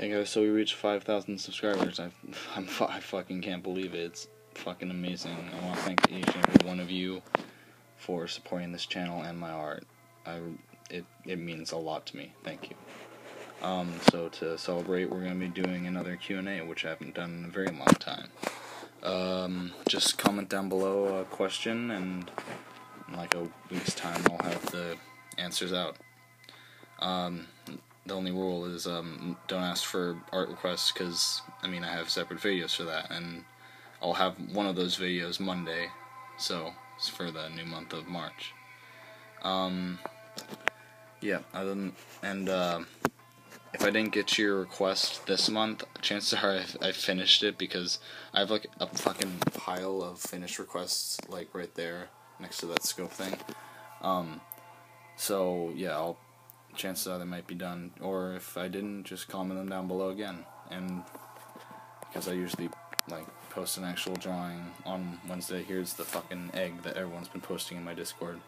Hey guys, so we reached 5,000 subscribers. I, I'm, I fucking can't believe it. It's fucking amazing. I want to thank each and every one of you for supporting this channel and my art. I, it, it means a lot to me. Thank you. Um, so to celebrate, we're going to be doing another Q&A, which I haven't done in a very long time. Um, just comment down below a question, and in like a week's time, I'll have the answers out. Um, the only rule is um, don't ask for art requests because I mean I have separate videos for that, and I'll have one of those videos Monday, so it's for the new month of March. Um, yeah, other than, and uh, if I didn't get your request this month, chances are I've, I've finished it because I have like a fucking pile of finished requests like right there next to that scope thing. Um, so yeah, I'll chances are they might be done. Or if I didn't, just comment them down below again. And because I usually like post an actual drawing on Wednesday, here's the fucking egg that everyone's been posting in my Discord.